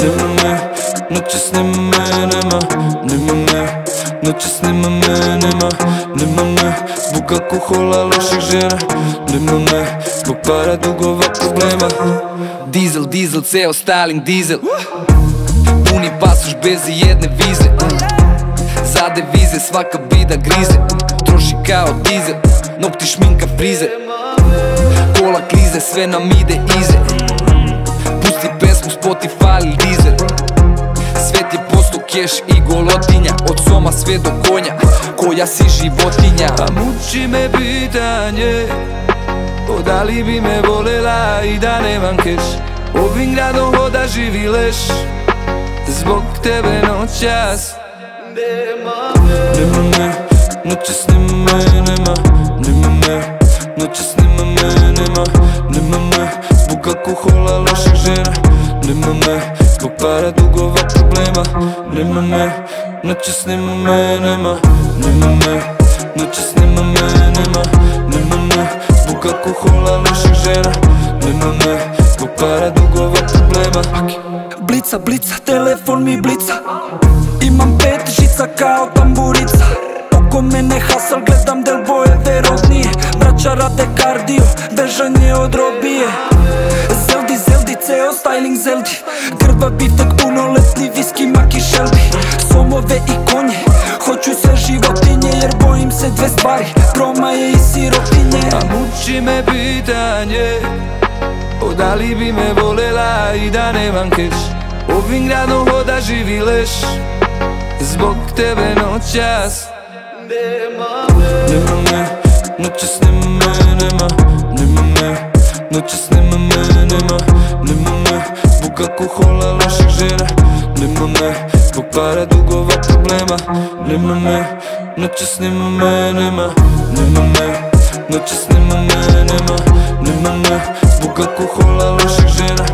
Nema noćas nema nema. Nema me, noćas nema. Nema Nema me, zbog alkohola loših žena. Nema me, zbog para dugova problema. Dizel, dizel, ceo styling dizel. Puni pasoš bez jedne vize. Za devize svaka bida grize. Troši kao dizel Nokti šminka frize Kola klize, sve nam ide ize. Pusti pesmu Spotify ili Deezer. Svet je posto keš i golotinja Od soma sve do konja. Koja si životinja? A muči me pitanje O da li bi me volela i da nemam keš? Ovim gradom hoda živi leš Zbog tebe noćas. Nema me, noćas nema me, nema Nema алкохола, лоша жена Немаме, попара до глава проблема Немаме, значи снимаме, нема. Немаме, значи снимаме, нема. Немаме, звук алкохола, лоша жена Немаме, попара до глава проблема. Блица, блица, телефон ми блица. Имам пет жица, као тамбурица. Око мене хасъл, гледам делбоите родни Брачарате е. кардио, бежане от робие. Styling zeldi Grba bitek, punoletni viski, maki šelbi Somove i konje, hoću sve životinje Jer bojim se dve stvari, promaje i sirotinje. A muči me pitanje O da li bi me volela i da nemam keš? Ovim gradom hoda živi leš Zbog tebe noćas. Nema me, noćas nema me, nema. Nema me, noćas nema me, nema. Nema me, žena Nema me, problema Nema Тук алкохола, лоших жена Немаме, попара до глава проблема Немаме, ночи снимаме, нема Немаме, ночи снимаме, нема Немаме, звук алкохола, лоших жена